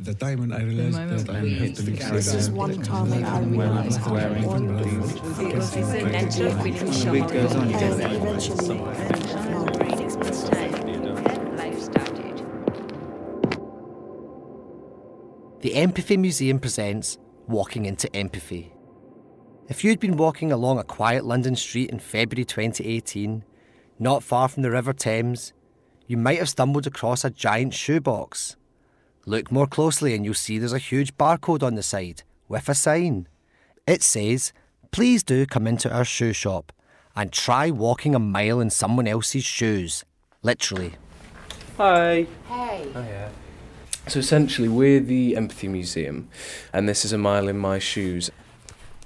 The time when I realized that I we have to to be carry one time I realized how wearing important it these was. It was this natural feeling shock. Week goes on, And eventually, Very next time, life started. The Empathy Museum presents Walking into Empathy. If you'd been walking along a quiet London street in February 2018, not far from the River Thames, you might have stumbled across a giant shoebox. Look more closely and you'll see there's a huge barcode on the side with a sign. It says, Please do come into our shoe shop and try walking a mile in someone else's shoes. Literally. Hi. hey, Hiya. So essentially, we're the Empathy Museum, and this is a mile in my shoes.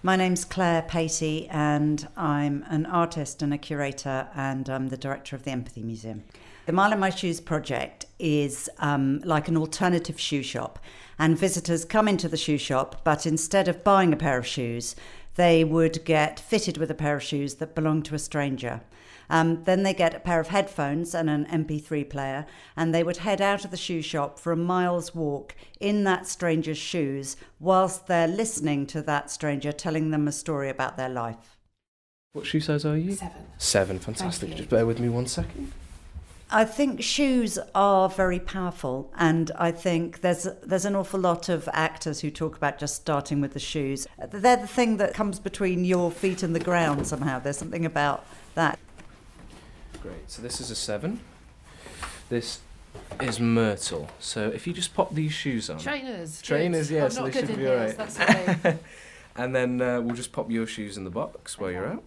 My name's Clare Patey, and I'm an artist and a curator, and I'm the director of the Empathy Museum. The Mile in My Shoes project is um, like an alternative shoe shop, and visitors come into the shoe shop, but instead of buying a pair of shoes, they would get fitted with a pair of shoes that belong to a stranger. Um, then they get a pair of headphones and an MP3 player, and they would head out of the shoe shop for a mile's walk in that stranger's shoes whilst they're listening to that stranger telling them a story about their life. What shoe size are you? seven. Seven. Fantastic. Just bear with me one second. I think shoes are very powerful, and I think there's there's an awful lot of actors who talk about just starting with the shoes. They're the thing that comes between your feet and the ground somehow. There's something about that. Great. So this is a seven. This is Myrtle. So if you just pop these shoes on, Trainers. good. Trainers, yeah, I'm so they good should in be heels, alright. That's okay. and then uh, we'll just pop your shoes in the box while you're out,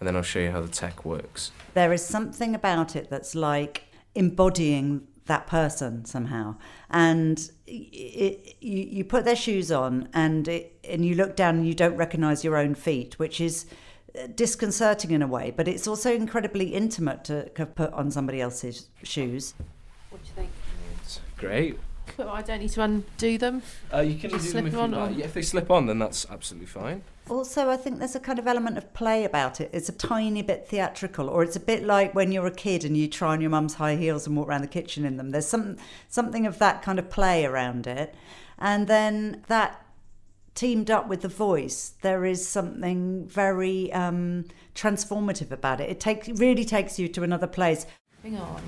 and then I'll show you how the tech works. There is something about it that's like embodying that person somehow. And it, you, you put their shoes on and, it, and you look down and you don't recognize your own feet, which is uh, disconcerting in a way, but it's also incredibly intimate to c- put on somebody else's shoes. what do you think? It's great. But I don't need to undo them. Uh, you can Just do slip them if them you on, like. Yeah, if they slip on, then that's absolutely fine. Also, I think there's a kind of element of play about it. It's a tiny bit theatrical, or it's a bit like when you're a kid and you try on your mum's high heels and walk around the kitchen in them. There's some something of that kind of play around it, and then that teamed up with the voice, there is something very um, transformative about it. It takes really takes you to another place. Hang on.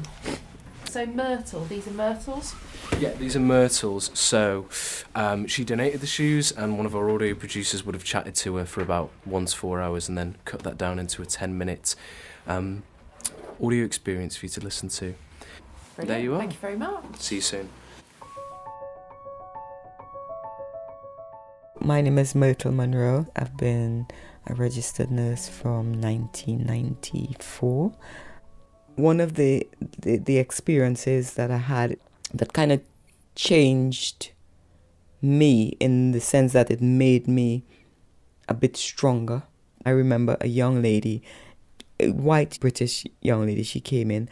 So myrtle. These are myrtles. Yeah, these are Myrtles. So um, she donated the shoes, and one of our audio producers would have chatted to her for about one to four hours and then cut that down into a 10 minute um, audio experience for you to listen to. Brilliant. There you are. Thank you very much. See you soon. My name is Myrtle Monroe. I've been a registered nurse from 1994. One of the, the, the experiences that I had that kind of changed me in the sense that it made me a bit stronger. I remember a young lady, a white British young lady, she came in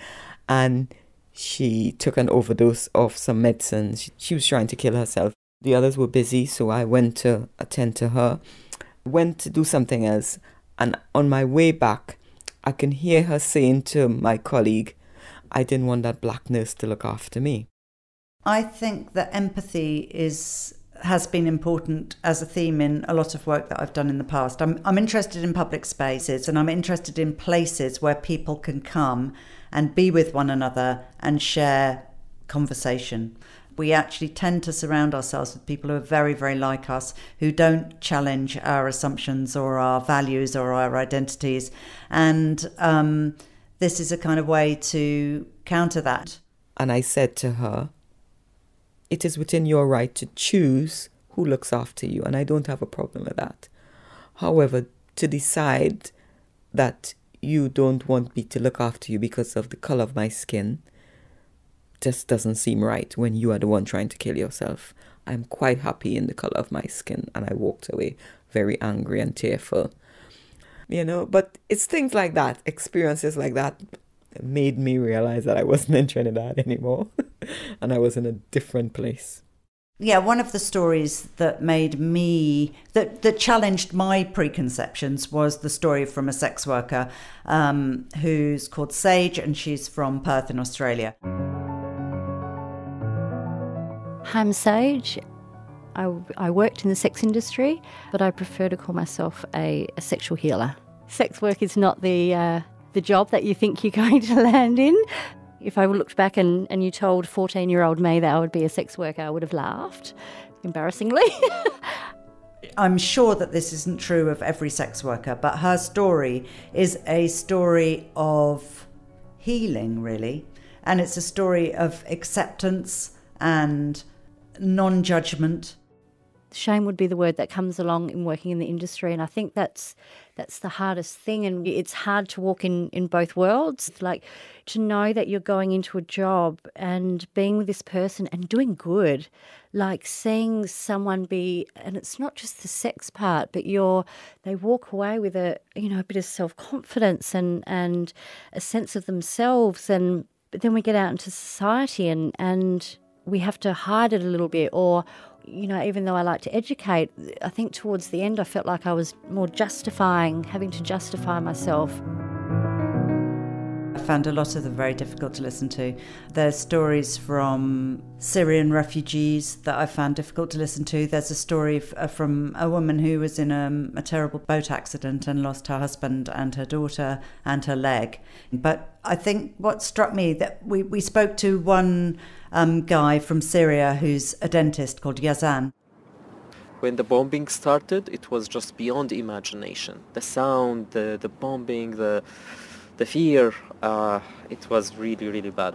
and she took an overdose of some medicine. She, she was trying to kill herself. The others were busy, so I went to attend to her. Went to do something else, and on my way back, I can hear her saying to my colleague, I didn't want that black nurse to look after me. I think that empathy is has been important as a theme in a lot of work that I've done in the past. I'm I'm interested in public spaces and I'm interested in places where people can come and be with one another and share conversation. We actually tend to surround ourselves with people who are very, very like us, who don't challenge our assumptions or our values or our identities. And um, this is a kind of way to counter that. And I said to her, It is within your right to choose who looks after you, and I don't have a problem with that. However, to decide that you don't want me to look after you because of the color of my skin just doesn't seem right when you are the one trying to kill yourself. I'm quite happy in the color of my skin, and I walked away very angry and tearful. You know, but it's things like that, experiences like that, made me realize that I wasn't in Trinidad anymore and I was in a different place. yeah, one of the stories that made me that that challenged my preconceptions was the story from a sex worker um, who's called Sage, and she's from Perth in Australia. Ham Sage. I, I worked in the sex industry, but I prefer to call myself a, a sexual healer. Sex work is not the, uh, the job that you think you're going to land in. If I looked back and, and you told 14 year old me that I would be a sex worker, I would have laughed, embarrassingly. I'm sure that this isn't true of every sex worker, but her story is a story of healing, really. And it's a story of acceptance and non judgment. Shame would be the word that comes along in working in the industry, and I think that's that's the hardest thing. And it's hard to walk in in both worlds, like to know that you're going into a job and being with this person and doing good, like seeing someone be, and it's not just the sex part, but you're they walk away with a you know a bit of self confidence and and a sense of themselves, and but then we get out into society and and we have to hide it a little bit or you know, even though I like to educate, I think towards the end I felt like I was more justifying, having to justify myself. I found a lot of them very difficult to listen to. There's stories from Syrian refugees that I found difficult to listen to. There's a story uh, from a woman who was in a, a terrible boat accident and lost her husband and her daughter and her leg. But I think what struck me that we, we spoke to one um, guy from Syria who's a dentist called Yazan. When the bombing started, it was just beyond imagination. The sound, the, the bombing, the, the fear, uh, it was really, really bad.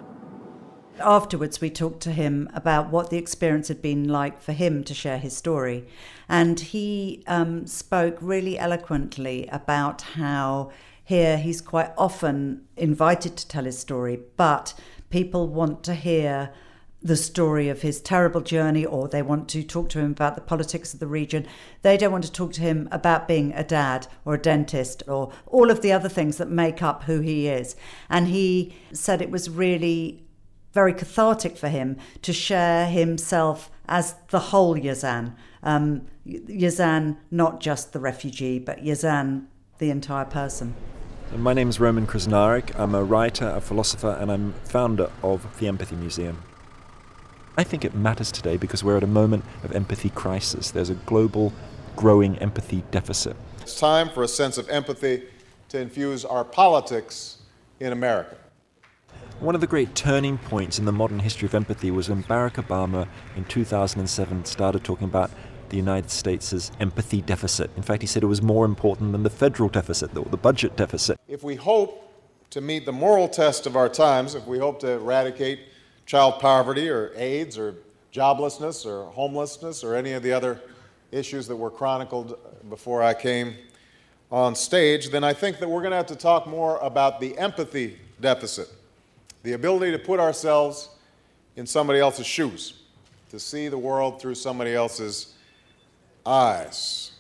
Afterwards, we talked to him about what the experience had been like for him to share his story. And he um, spoke really eloquently about how here he's quite often invited to tell his story, but people want to hear the story of his terrible journey or they want to talk to him about the politics of the region. They don't want to talk to him about being a dad or a dentist or all of the other things that make up who he is. And he said it was really very cathartic for him to share himself as the whole Yazan. Um, Yazan, not just the refugee, but Yazan, the entire person. My name is Roman Krznaric. I'm a writer, a philosopher, and I'm founder of the Empathy Museum. I think it matters today because we're at a moment of empathy crisis. There's a global growing empathy deficit. It's time for a sense of empathy to infuse our politics in America. One of the great turning points in the modern history of empathy was when Barack Obama in 2007 started talking about the United States' empathy deficit. In fact, he said it was more important than the federal deficit, or the budget deficit. If we hope to meet the moral test of our times, if we hope to eradicate child poverty or AIDS or joblessness or homelessness or any of the other issues that were chronicled before I came on stage, then I think that we're going to have to talk more about the empathy deficit, the ability to put ourselves in somebody else's shoes, to see the world through somebody else's eyes.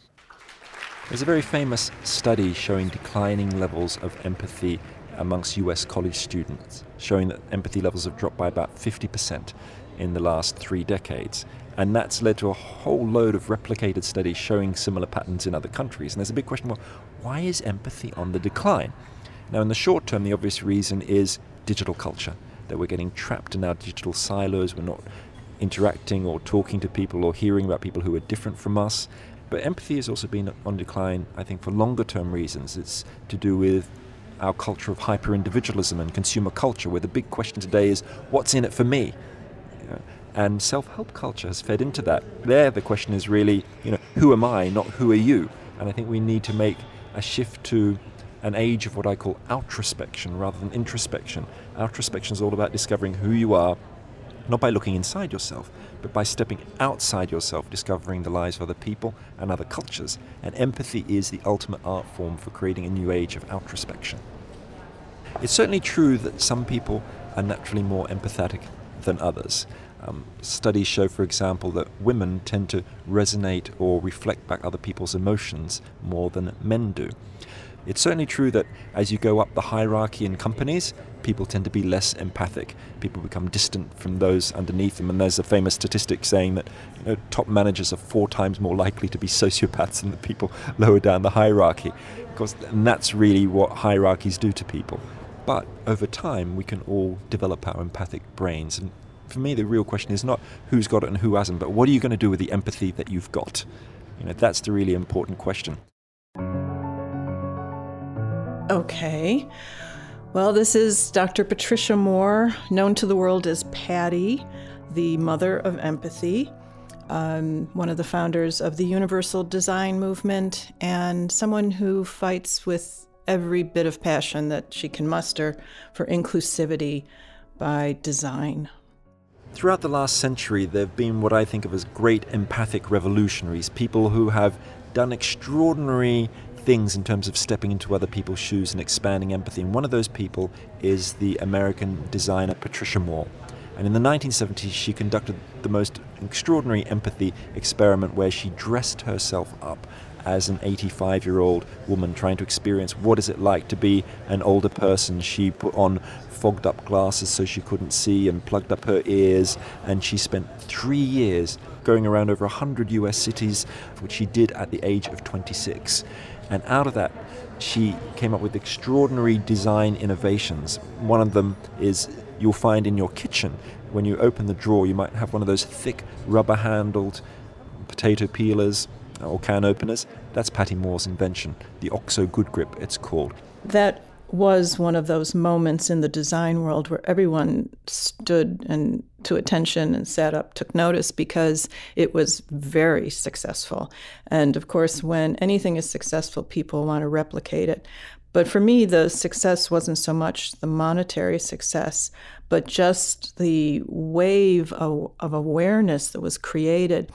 There's a very famous study showing declining levels of empathy amongst US college students, showing that empathy levels have dropped by about 50% in the last three decades. And that's led to a whole load of replicated studies showing similar patterns in other countries. And there's a big question well, why is empathy on the decline? Now, in the short term, the obvious reason is digital culture, that we're getting trapped in our digital silos, we're not interacting or talking to people or hearing about people who are different from us. But empathy has also been on decline, I think, for longer term reasons. It's to do with our culture of hyper individualism and consumer culture, where the big question today is what's in it for me? You know, and self help culture has fed into that. There, the question is really, you know, who am I, not who are you? And I think we need to make a shift to an age of what I call outrospection rather than introspection. Outrospection is all about discovering who you are, not by looking inside yourself, but by stepping outside yourself, discovering the lives of other people and other cultures. And empathy is the ultimate art form for creating a new age of outrospection. It's certainly true that some people are naturally more empathetic than others. Um, studies show, for example, that women tend to resonate or reflect back other people's emotions more than men do. It's certainly true that as you go up the hierarchy in companies, people tend to be less empathic. People become distant from those underneath them. And there's a famous statistic saying that you know, top managers are four times more likely to be sociopaths than the people lower down the hierarchy. Because, and that's really what hierarchies do to people. But over time, we can all develop our empathic brains. And for me, the real question is not who's got it and who hasn't, but what are you going to do with the empathy that you've got? You know, that's the really important question. Okay. Well, this is Dr. Patricia Moore, known to the world as Patty, the mother of empathy, um, one of the founders of the Universal Design Movement, and someone who fights with every bit of passion that she can muster for inclusivity by design. Throughout the last century, there have been what I think of as great empathic revolutionaries, people who have done extraordinary things in terms of stepping into other people's shoes and expanding empathy. And one of those people is the American designer Patricia Moore. And in the 1970s, she conducted the most extraordinary empathy experiment where she dressed herself up as an 85 year old woman trying to experience what is it like to be an older person. She put on fogged up glasses so she couldn't see and plugged up her ears. And she spent three years going around over 100 US cities, which she did at the age of 26. And out of that, she came up with extraordinary design innovations. One of them is you'll find in your kitchen when you open the drawer, you might have one of those thick rubber handled potato peelers or can openers. That's Patty Moore's invention, the OXO Good Grip, it's called. That was one of those moments in the design world where everyone stood and to attention and sat up, took notice because it was very successful. And of course, when anything is successful, people want to replicate it. But for me, the success wasn't so much the monetary success, but just the wave of, of awareness that was created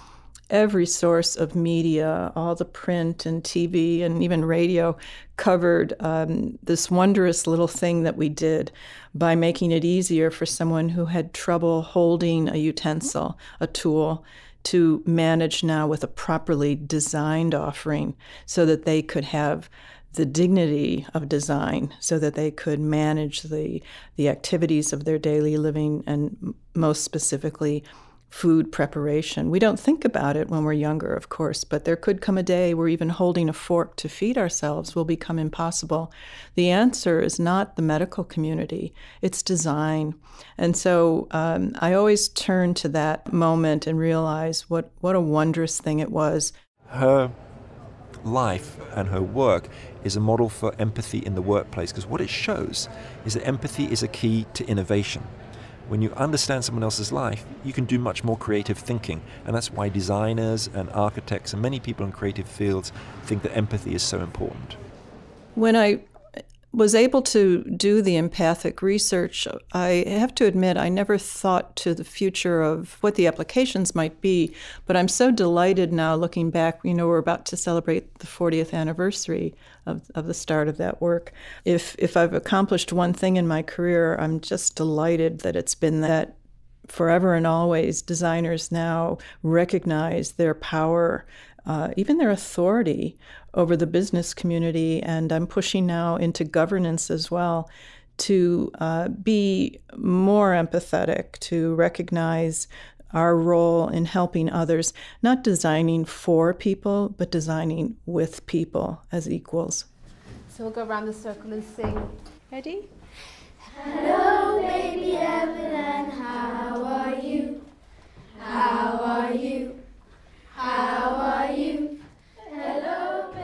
every source of media, all the print and TV and even radio covered um, this wondrous little thing that we did by making it easier for someone who had trouble holding a utensil, a tool, to manage now with a properly designed offering so that they could have the dignity of design so that they could manage the the activities of their daily living and most specifically food preparation. We don't think about it when we're younger, of course, but there could come a day where even holding a fork to feed ourselves will become impossible. The answer is not the medical community, it's design. And so um, I always turn to that moment and realize what, what a wondrous thing it was. Her life and her work is a model for empathy in the workplace because what it shows is that empathy is a key to innovation when you understand someone else's life, you can do much more creative thinking. And that's why designers and architects and many people in creative fields think that empathy is so important. When I was able to do the empathic research, I have to admit I never thought to the future of what the applications might be. But I'm so delighted now looking back. You know, we're about to celebrate the 40th anniversary of, of the start of that work. If if I've accomplished one thing in my career, I'm just delighted that it's been that forever and always designers now recognize their power uh, even their authority over the business community. And I'm pushing now into governance as well to uh, be more empathetic, to recognize our role in helping others, not designing for people, but designing with people as equals. So we'll go around the circle and sing. Ready? Hello, baby Evelyn,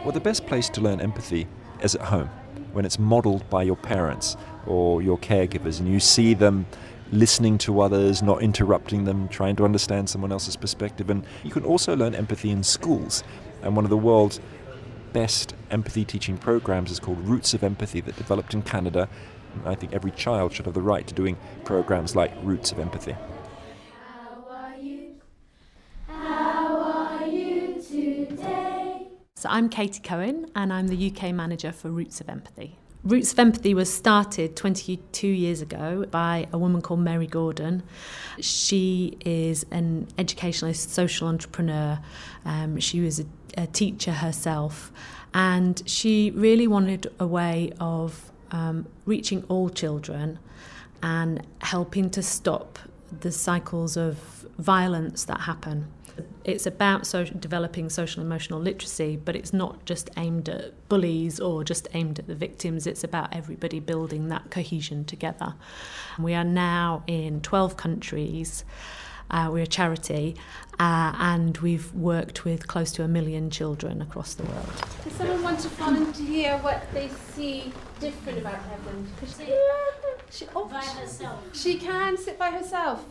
Well, the best place to learn empathy is at home, when it's modeled by your parents or your caregivers, and you see them listening to others, not interrupting them, trying to understand someone else's perspective. And you can also learn empathy in schools. And one of the world's best empathy teaching programs is called Roots of Empathy that developed in Canada. I think every child should have the right to doing programs like Roots of Empathy. So I'm Katie Cohen and I'm the UK manager for Roots of Empathy. Roots of Empathy was started 22 years ago by a woman called Mary Gordon. She is an educationalist, social entrepreneur. Um, she was a, a teacher herself and she really wanted a way of um, reaching all children and helping to stop the cycles of violence that happen. It's about social, developing social emotional literacy, but it's not just aimed at bullies or just aimed at the victims. It's about everybody building that cohesion together. We are now in 12 countries. Uh, we're a charity, uh, and we've worked with close to a million children across the world. Does someone want to volunteer what they see different about Evelyn? Could she, she, oh, by herself. She can sit by herself.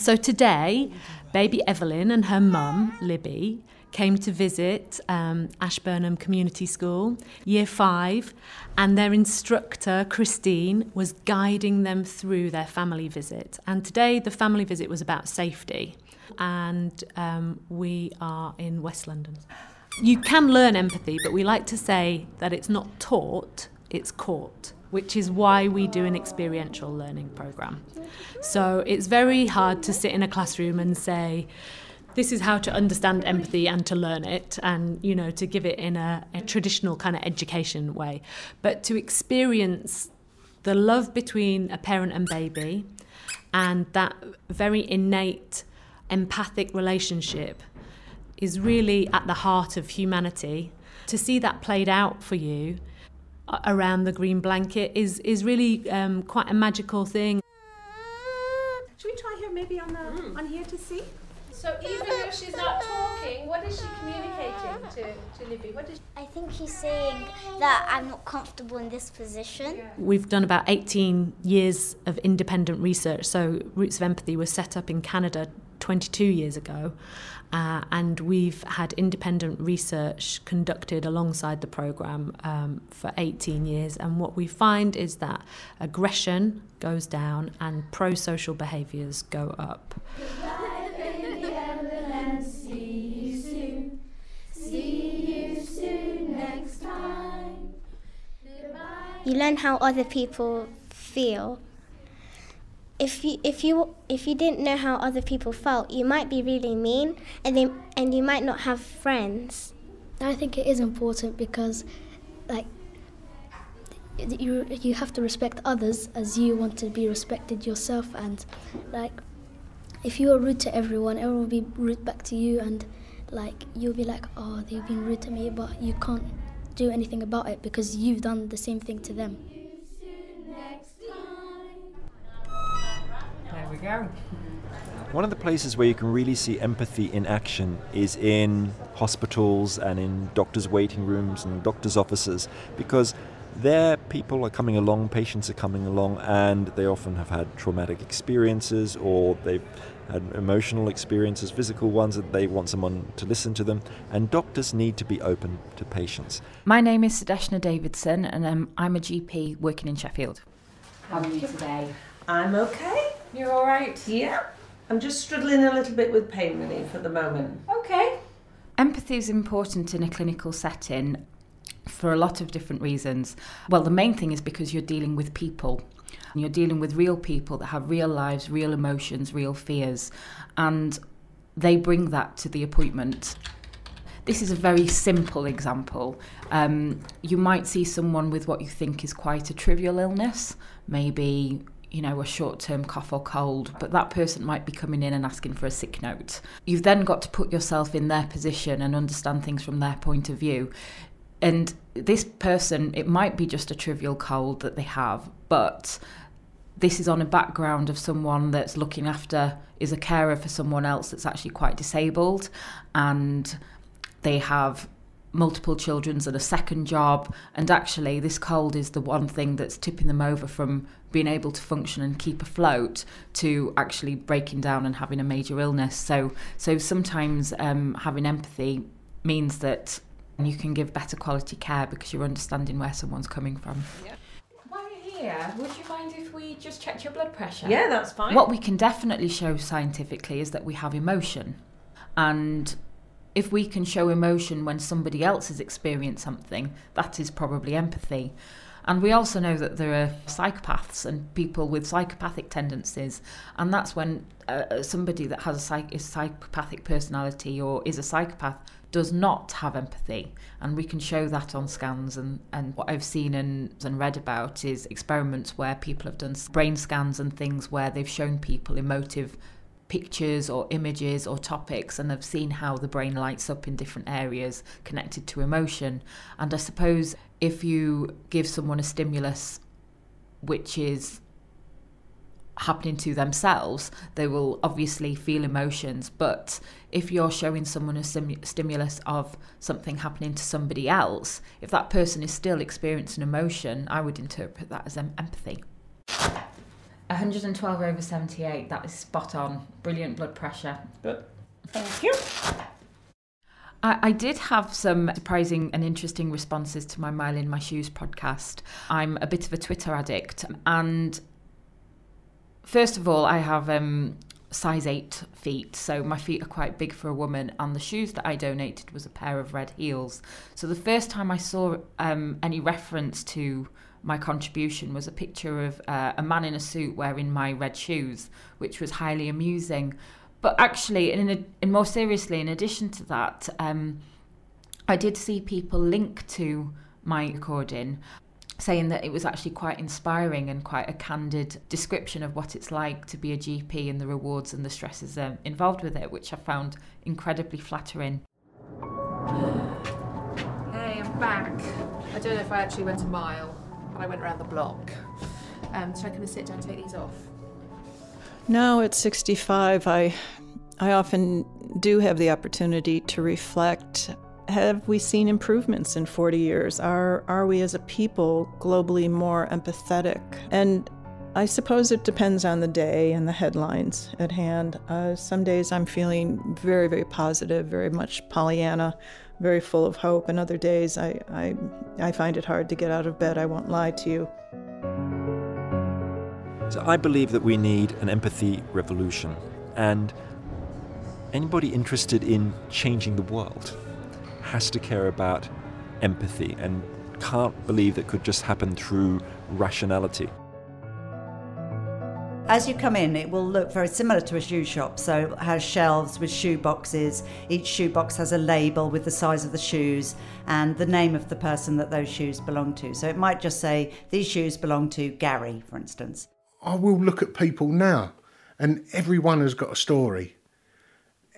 So today, baby Evelyn and her mum, Libby, came to visit um, Ashburnham Community School, year five, and their instructor, Christine, was guiding them through their family visit. And today, the family visit was about safety, and um, we are in West London. You can learn empathy, but we like to say that it's not taught, it's caught which is why we do an experiential learning program. So it's very hard to sit in a classroom and say, this is how to understand empathy and to learn it and you know to give it in a, a traditional kind of education way but to experience the love between a parent and baby and that very innate empathic relationship is really at the heart of humanity to see that played out for you around the green blanket is is really um, quite a magical thing. Should we try her maybe on the on here to see? So even though she's not talking, what is she communicating to, to Libby? What is I think he's saying that I'm not comfortable in this position. We've done about 18 years of independent research. So Roots of Empathy was set up in Canada 22 years ago. Uh, and we've had independent research conducted alongside the programme um, for 18 years. And what we find is that aggression goes down and pro social behaviours go up. You learn how other people feel if you if you if you didn't know how other people felt, you might be really mean, and then and you might not have friends. I think it is important because, like, you you have to respect others as you want to be respected yourself, and like, if you are rude to everyone, everyone will be rude back to you, and like you'll be like, oh, they've been rude to me, but you can't do anything about it because you've done the same thing to them. We go. One of the places where you can really see empathy in action is in hospitals and in doctors' waiting rooms and doctors' offices because there people are coming along, patients are coming along, and they often have had traumatic experiences or they've had emotional experiences, physical ones, and they want someone to listen to them. And doctors need to be open to patients. My name is Sadeshna Davidson, and um, I'm a GP working in Sheffield. How are you today? I'm okay. You're all right? Yeah. I'm just struggling a little bit with pain relief at the moment. Okay. Empathy is important in a clinical setting for a lot of different reasons. Well, the main thing is because you're dealing with people. You're dealing with real people that have real lives, real emotions, real fears, and they bring that to the appointment. This is a very simple example. Um, you might see someone with what you think is quite a trivial illness, maybe you know, a short term cough or cold, but that person might be coming in and asking for a sick note. You've then got to put yourself in their position and understand things from their point of view. And this person, it might be just a trivial cold that they have, but this is on a background of someone that's looking after, is a carer for someone else that's actually quite disabled, and they have multiple children's and a second job and actually this cold is the one thing that's tipping them over from being able to function and keep afloat to actually breaking down and having a major illness so so sometimes um, having empathy means that you can give better quality care because you're understanding where someone's coming from yeah. While you're here, would you mind if we just checked your blood pressure? Yeah, that's fine. What we can definitely show scientifically is that we have emotion. And if we can show emotion when somebody else has experienced something, that is probably empathy. And we also know that there are psychopaths and people with psychopathic tendencies, and that's when uh, uh, somebody that has a psych is psychopathic personality or is a psychopath does not have empathy. And we can show that on scans and and what I've seen and and read about is experiments where people have done brain scans and things where they've shown people emotive pictures or images or topics and have seen how the brain lights up in different areas connected to emotion. And I suppose if you give someone a stimulus which is happening to themselves, they will obviously feel emotions. But if you're showing someone a sim- stimulus of something happening to somebody else, if that person is still experiencing emotion, I would interpret that as em- empathy. 112 over 78, that is spot on. Brilliant blood pressure. Good. Thank you. I, I did have some surprising and interesting responses to my Mile in My Shoes podcast. I'm a bit of a Twitter addict, and first of all, I have um, size 8 feet, so my feet are quite big for a woman, and the shoes that I donated was a pair of red heels. So the first time I saw um, any reference to my contribution was a picture of uh, a man in a suit wearing my red shoes, which was highly amusing. But actually, in, a, in more seriously, in addition to that, um, I did see people link to my recording saying that it was actually quite inspiring and quite a candid description of what it's like to be a GP and the rewards and the stresses um, involved with it, which I found incredibly flattering. Hey, I'm back. I don't know if I actually went a mile, but I went around the block. Um, so I can sit down and take these off. Now at 65, I, I often do have the opportunity to reflect. Have we seen improvements in 40 years? Are, are we as a people globally more empathetic? And I suppose it depends on the day and the headlines at hand. Uh, some days I'm feeling very, very positive, very much Pollyanna, very full of hope, and other days I, I, I find it hard to get out of bed, I won't lie to you. So I believe that we need an empathy revolution. And anybody interested in changing the world has to care about empathy and can't believe that could just happen through rationality. As you come in, it will look very similar to a shoe shop. So it has shelves with shoe boxes. Each shoe box has a label with the size of the shoes and the name of the person that those shoes belong to. So it might just say, these shoes belong to Gary, for instance. I will look at people now, and everyone has got a story.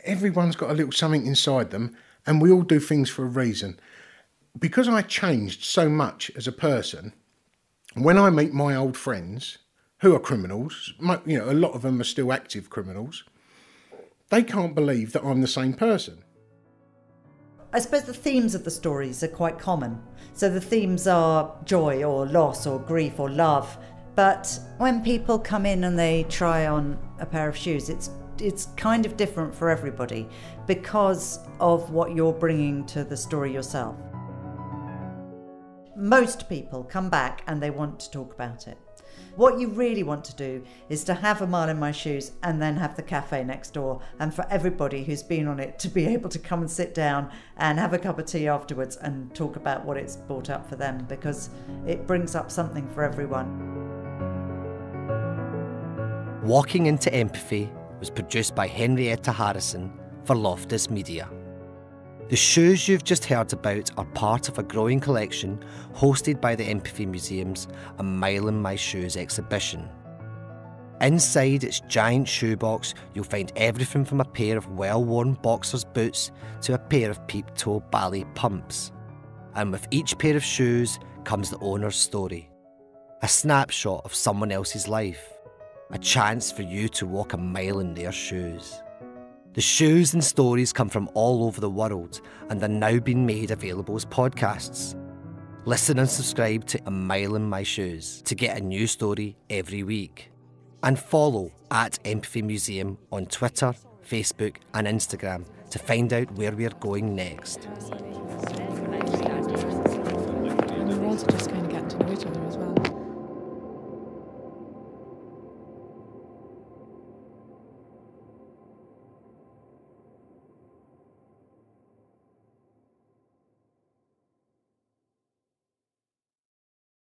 Everyone's got a little something inside them, and we all do things for a reason. Because I changed so much as a person, when I meet my old friends who are criminals, you know, a lot of them are still active criminals, they can't believe that I'm the same person. I suppose the themes of the stories are quite common. So the themes are joy or loss or grief or love. But when people come in and they try on a pair of shoes, it's it's kind of different for everybody because of what you're bringing to the story yourself. Most people come back and they want to talk about it. What you really want to do is to have a mile in my shoes and then have the cafe next door, and for everybody who's been on it to be able to come and sit down and have a cup of tea afterwards and talk about what it's brought up for them because it brings up something for everyone. Walking into Empathy was produced by Henrietta Harrison for Loftus Media. The shoes you've just heard about are part of a growing collection hosted by the Empathy Museum's A Mile in My Shoes exhibition. Inside its giant shoebox, you'll find everything from a pair of well worn boxer's boots to a pair of peep toe ballet pumps. And with each pair of shoes comes the owner's story a snapshot of someone else's life, a chance for you to walk a mile in their shoes. The shoes and stories come from all over the world and are now being made available as podcasts. Listen and subscribe to A Mile in My Shoes to get a new story every week. And follow at Empathy Museum on Twitter, Facebook, and Instagram to find out where we're going next. We're just kind of to know each other as well.